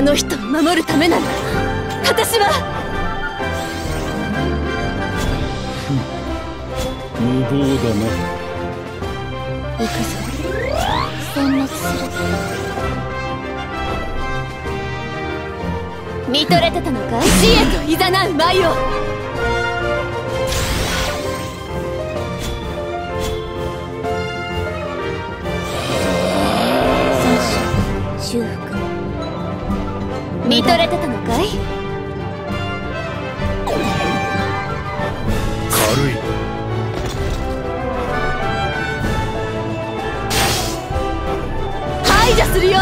あの人を守るためなら私は。無謀だな。行くぞ殲滅する。見とれてたのか？死へと誘う舞を見とれてたのかい？軽い。排除するよ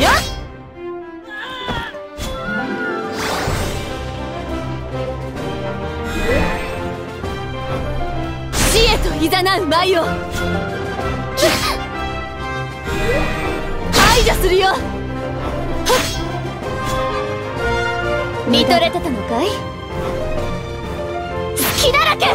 よっ。死へと誘う舞を。排除するよ。見とれてたのかい？隙だらけ